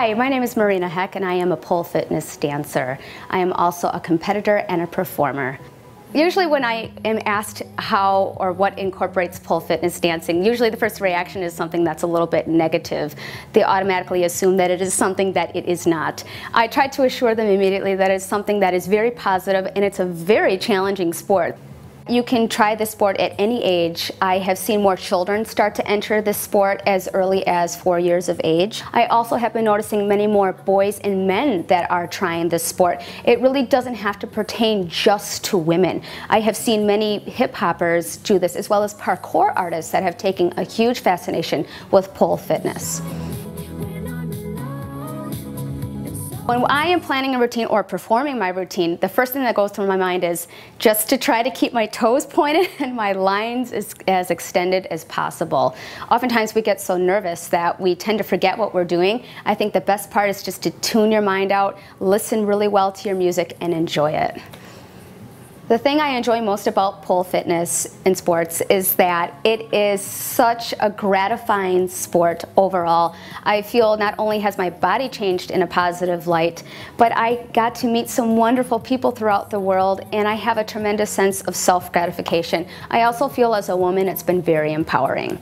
Hi, my name is Marina Heck and I am a pole fitness dancer. I am also a competitor and a performer. Usually when I am asked how or what incorporates pole fitness dancing, usually the first reaction is something that's a little bit negative. They automatically assume that it is something that it is not. I try to assure them immediately that it's something that is very positive and it's a very challenging sport. You can try the sport at any age. I have seen more children start to enter this sport as early as four years of age. I also have been noticing many more boys and men that are trying this sport. It really doesn't have to pertain just to women. I have seen many hip hoppers do this as well as parkour artists that have taken a huge fascination with pole fitness. When I am planning a routine or performing my routine, the first thing that goes through my mind is just to try to keep my toes pointed and my lines as, as extended as possible. Oftentimes we get so nervous that we tend to forget what we're doing. I think the best part is just to tune your mind out, listen really well to your music, and enjoy it. The thing I enjoy most about pole fitness in sports is that it is such a gratifying sport overall. I feel not only has my body changed in a positive light, but I got to meet some wonderful people throughout the world and I have a tremendous sense of self-gratification. I also feel as a woman it's been very empowering.